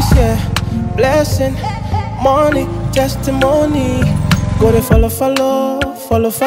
Peace, yeah, blessing, money, testimony. Go to follow, follow, follow, follow.